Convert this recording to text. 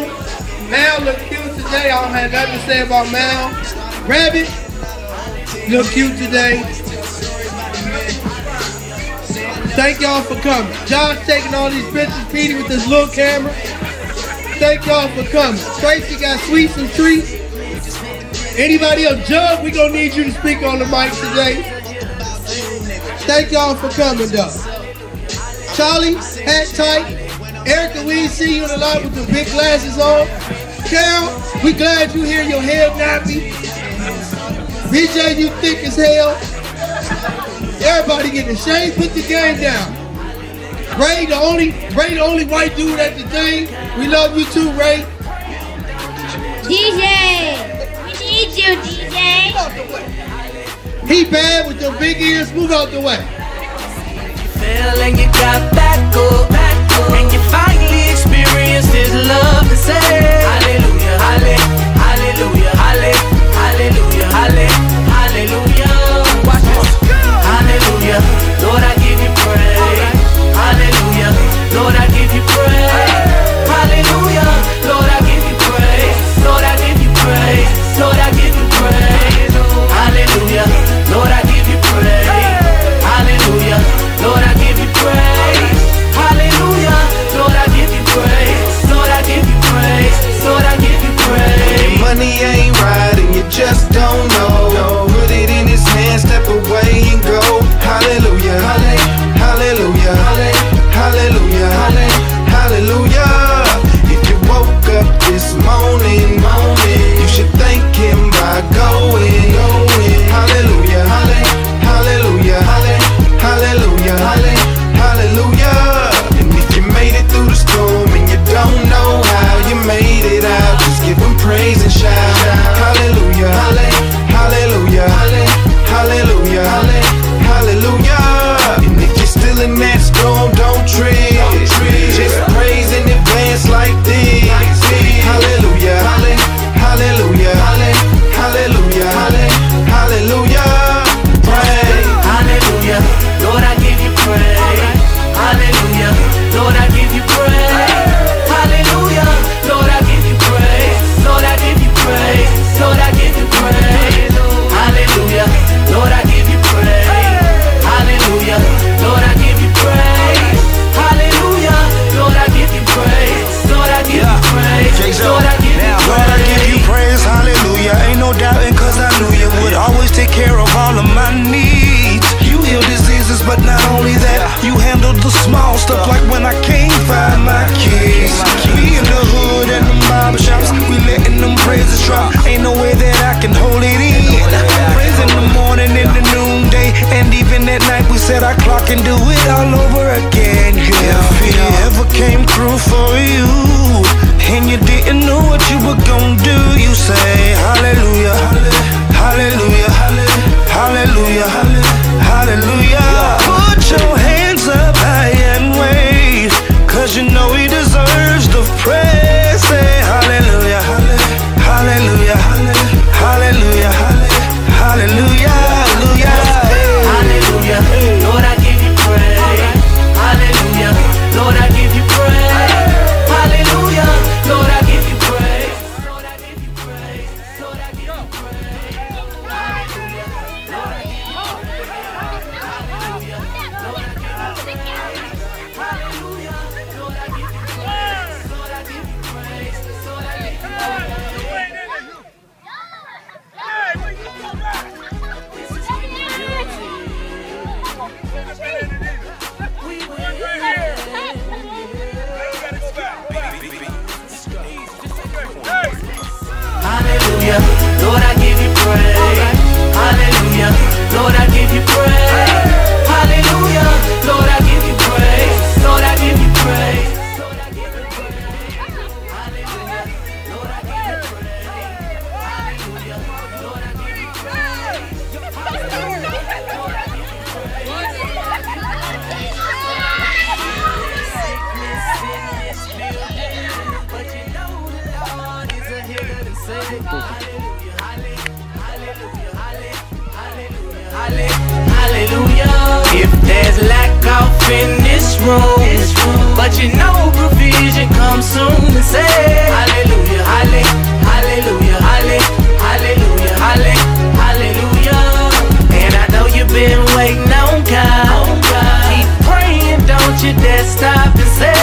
Malone. Mal look cute today. I don't have nothing to say about Mal. Rabbit look cute today. Thank y'all for coming. Josh taking all these pictures, Petey with this little camera. Thank y'all for coming. Tracy got sweets and treats. Anybody else? Jug, we gonna need you to speak on the mic today. Thank y'all for coming though. Charlie, hat tight. Erica, we ain't see you in the lot with the big glasses on. Carol, we glad you here, your head nappy. BJ, you thick as hell. Everybody getting ashamed, put the game down. Ray, the only Ray, the only white dude at the thing. We love you too, Ray. DJ, we need you, DJ. He bad with your big ears. Move out the way. You got back up. And you finally experience this love and say. Hallelujah, hallelujah. Yeah. Stuff like when Lord, I give you praise. Hallelujah. Lord, I give you praise. You dare and say